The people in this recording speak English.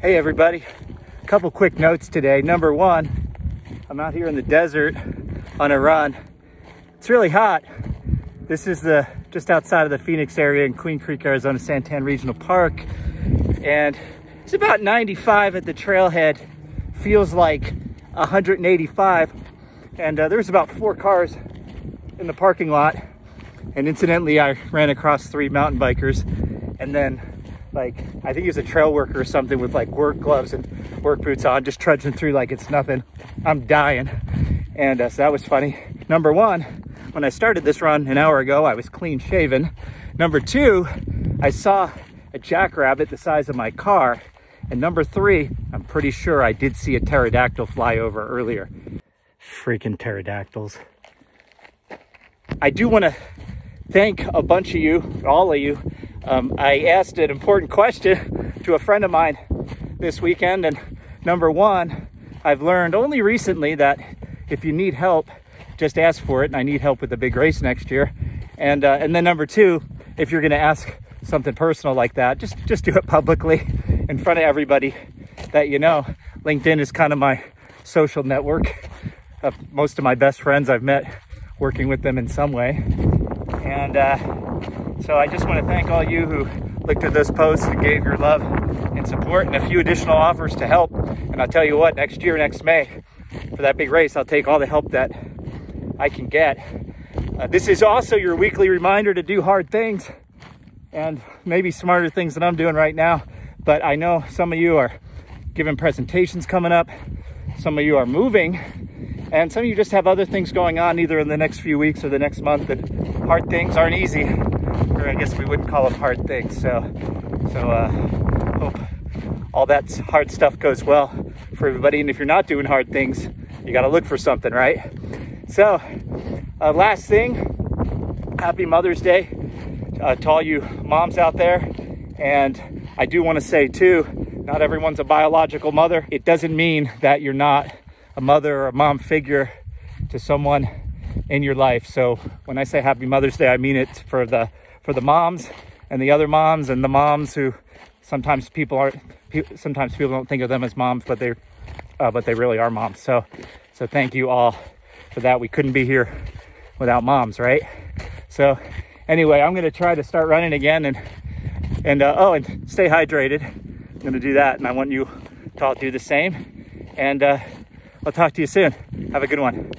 Hey everybody, a couple quick notes today. Number one, I'm out here in the desert on a run. It's really hot. This is the just outside of the Phoenix area in Queen Creek, Arizona, Santan Regional Park. And it's about 95 at the trailhead. Feels like 185. And uh, there's about four cars in the parking lot. And incidentally, I ran across three mountain bikers. And then like, I think he was a trail worker or something with like work gloves and work boots on, just trudging through like it's nothing. I'm dying. And uh, so that was funny. Number one, when I started this run an hour ago, I was clean shaven. Number two, I saw a jackrabbit the size of my car. And number three, I'm pretty sure I did see a pterodactyl fly over earlier. Freaking pterodactyls. I do want to thank a bunch of you, all of you. Um, I asked an important question to a friend of mine this weekend, and number one, I've learned only recently that if you need help, just ask for it. And I need help with the big race next year. And uh, and then number two, if you're going to ask something personal like that, just just do it publicly in front of everybody that you know. LinkedIn is kind of my social network. Uh, most of my best friends I've met working with them in some way. And uh, so I just want to thank all you who looked at those posts and gave your love and support and a few additional offers to help. And I'll tell you what, next year, next May, for that big race, I'll take all the help that I can get. Uh, this is also your weekly reminder to do hard things and maybe smarter things than I'm doing right now. But I know some of you are giving presentations coming up. Some of you are moving and some of you just have other things going on either in the next few weeks or the next month that hard things aren't easy or I guess we wouldn't call them hard things. So, so uh, hope all that hard stuff goes well for everybody. And if you're not doing hard things, you got to look for something, right? So, uh, last thing, happy Mother's Day uh, to all you moms out there. And I do want to say too, not everyone's a biological mother. It doesn't mean that you're not a mother or a mom figure to someone in your life. So when I say happy Mother's Day, I mean it for the for the moms and the other moms and the moms who sometimes people aren't sometimes people don't think of them as moms, but they're uh, but they really are moms. So so thank you all for that. We couldn't be here without moms, right? So anyway, I'm gonna try to start running again and and uh, oh, and stay hydrated. I'm gonna do that, and I want you to all do the same. And uh, I'll talk to you soon. Have a good one.